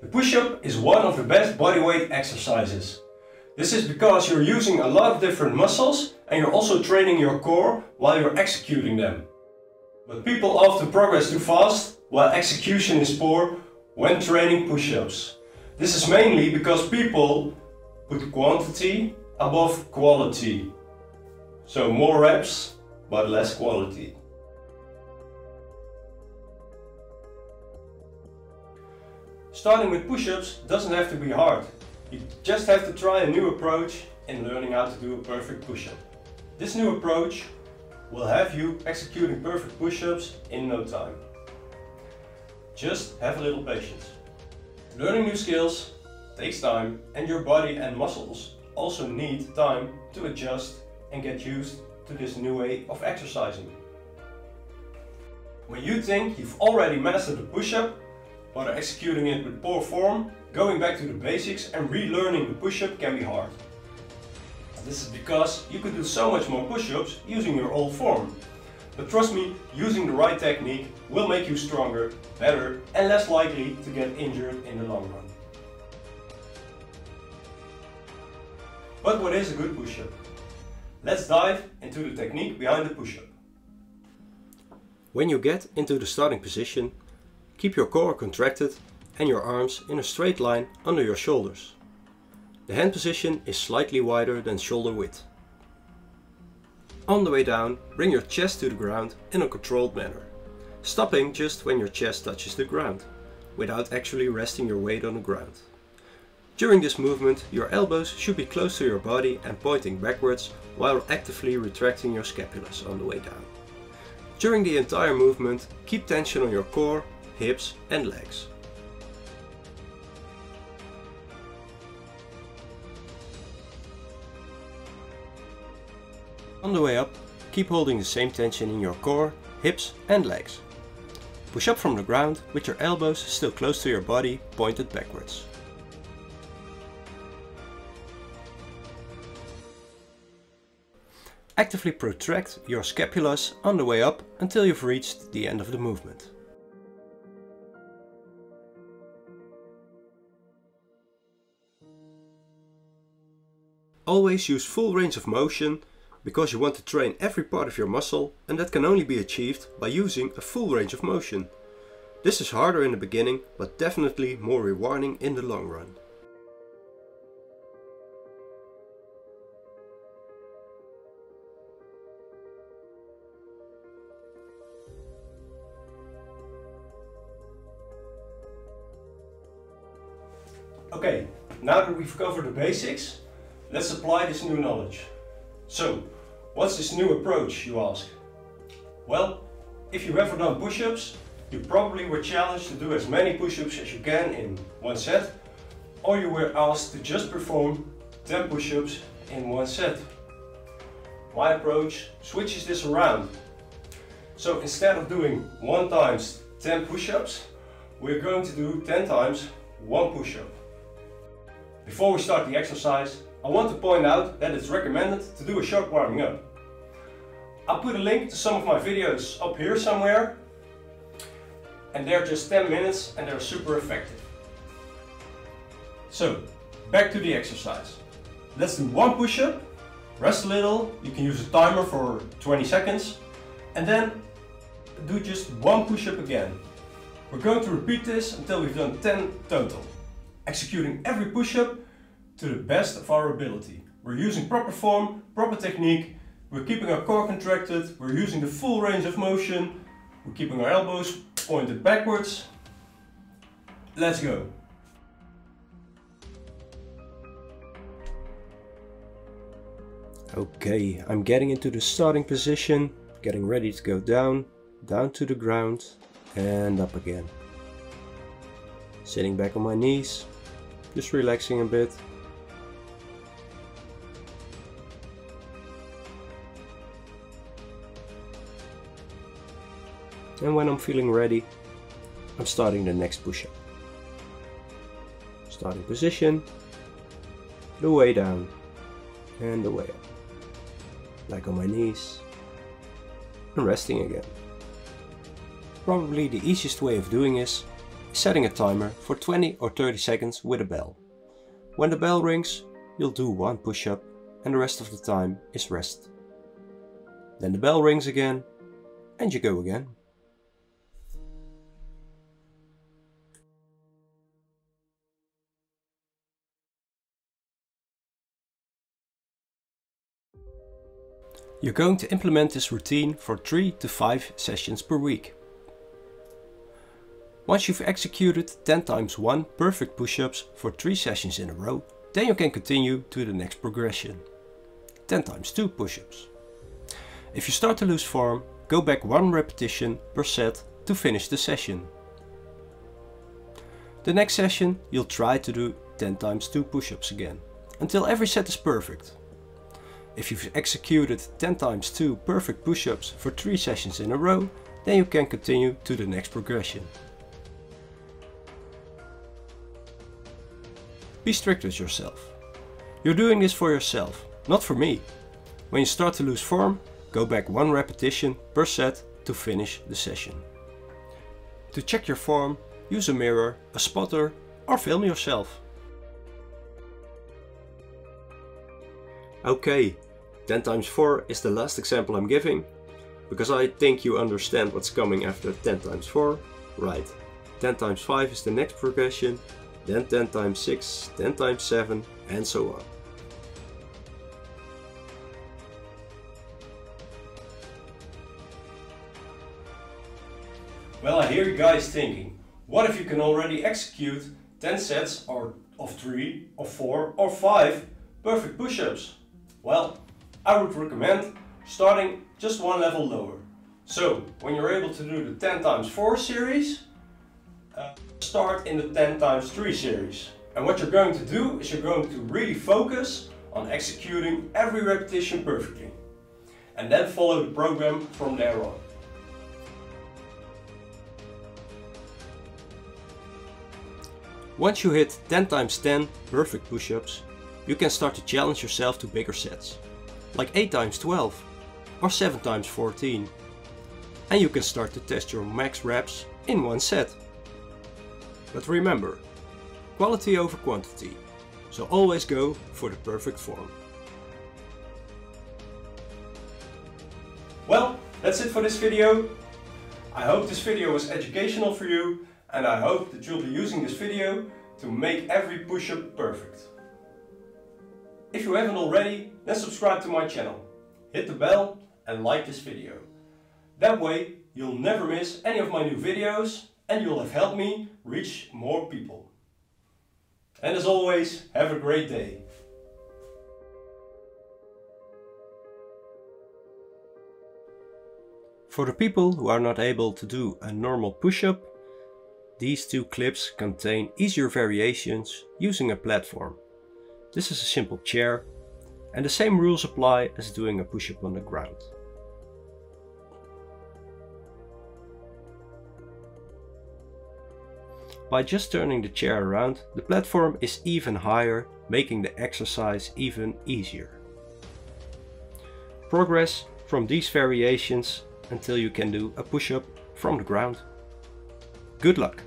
The push-up is one of the best bodyweight exercises. This is because you're using a lot of different muscles and you're also training your core while you're executing them. But people often progress too fast while execution is poor when training push-ups. This is mainly because people put quantity above quality. So more reps, but less quality. Starting with push-ups doesn't have to be hard. You just have to try a new approach in learning how to do a perfect push-up. This new approach will have you executing perfect push-ups in no time. Just have a little patience. Learning new skills takes time and your body and muscles also need time to adjust and get used to this new way of exercising. When you think you've already mastered the push-up, but executing it with poor form, going back to the basics and relearning the push-up can be hard. This is because you could do so much more push-ups using your old form. But trust me, using the right technique will make you stronger, better and less likely to get injured in the long run. But what is a good push-up? Let's dive into the technique behind the push-up. When you get into the starting position, keep your core contracted and your arms in a straight line under your shoulders. The hand position is slightly wider than shoulder width. On the way down, bring your chest to the ground in a controlled manner, stopping just when your chest touches the ground, without actually resting your weight on the ground. During this movement, your elbows should be close to your body and pointing backwards while actively retracting your scapulars on the way down. During the entire movement, keep tension on your core, hips and legs. On the way up, keep holding the same tension in your core, hips and legs. Push up from the ground with your elbows still close to your body, pointed backwards. Actively protract your scapulas on the way up until you've reached the end of the movement. Always use full range of motion because you want to train every part of your muscle and that can only be achieved by using a full range of motion. This is harder in the beginning but definitely more rewarding in the long run. Okay, now that we've covered the basics, let's apply this new knowledge. So, what's this new approach, you ask? Well, if you've ever done push-ups, you probably were challenged to do as many push-ups as you can in one set, or you were asked to just perform 10 push-ups in one set. My approach switches this around. So instead of doing 1 times 10 push-ups, we're going to do 10 times 1 push-up. Before we start the exercise, I want to point out that it's recommended to do a short warming up. I'll put a link to some of my videos up here somewhere and they're just 10 minutes and they're super effective. So, back to the exercise. Let's do one push-up, rest a little, you can use a timer for 20 seconds and then do just one push-up again. We're going to repeat this until we've done 10 total, executing every push-up to the best of our ability. We're using proper form, proper technique, we're keeping our core contracted, we're using the full range of motion, we're keeping our elbows pointed backwards. Let's go. Okay, I'm getting into the starting position, getting ready to go down, down to the ground and up again. Sitting back on my knees, just relaxing a bit. And when I'm feeling ready, I'm starting the next push-up. Starting position, the way down, and the way up. Like on my knees, and resting again. Probably the easiest way of doing is is setting a timer for 20 or 30 seconds with a bell. When the bell rings, you'll do one push-up and the rest of the time is rest. Then the bell rings again and you go again. You're going to implement this routine for 3 to 5 sessions per week. Once you've executed 10 times 1 perfect push-ups for 3 sessions in a row, then you can continue to the next progression. 10 times 2 push-ups. If you start to lose form, go back 1 repetition per set to finish the session. The next session you'll try to do 10 times 2 push-ups again, until every set is perfect. If you've executed 10 times 2 perfect push-ups for 3 sessions in a row, then you can continue to the next progression. Be strict with yourself. You're doing this for yourself, not for me. When you start to lose form, go back one repetition per set to finish the session. To check your form, use a mirror, a spotter or film yourself. Okay, 10 times 4 is the last example I'm giving, because I think you understand what's coming after 10 times 4. Right, 10 times 5 is the next progression, then 10 times 6, 10 times 7 and so on. Well, I hear you guys thinking, what if you can already execute 10 sets or of 3 or 4 or 5 perfect push-ups? Well, I would recommend starting just one level lower. So, when you're able to do the 10 times 4 series, uh, start in the 10 times 3 series. And what you're going to do is you're going to really focus on executing every repetition perfectly. And then follow the program from there on. Once you hit 10 times 10 perfect push-ups, you can start to challenge yourself to bigger sets, like 8 times 12 or 7 times 14. And you can start to test your max reps in one set. But remember, quality over quantity, so always go for the perfect form. Well, that's it for this video. I hope this video was educational for you and I hope that you'll be using this video to make every push-up perfect. If you haven't already, then subscribe to my channel, hit the bell and like this video. That way you'll never miss any of my new videos and you'll have helped me reach more people. And as always, have a great day. For the people who are not able to do a normal push-up, these two clips contain easier variations using a platform. This is a simple chair and the same rules apply as doing a push-up on the ground. By just turning the chair around, the platform is even higher, making the exercise even easier. Progress from these variations until you can do a push-up from the ground. Good luck!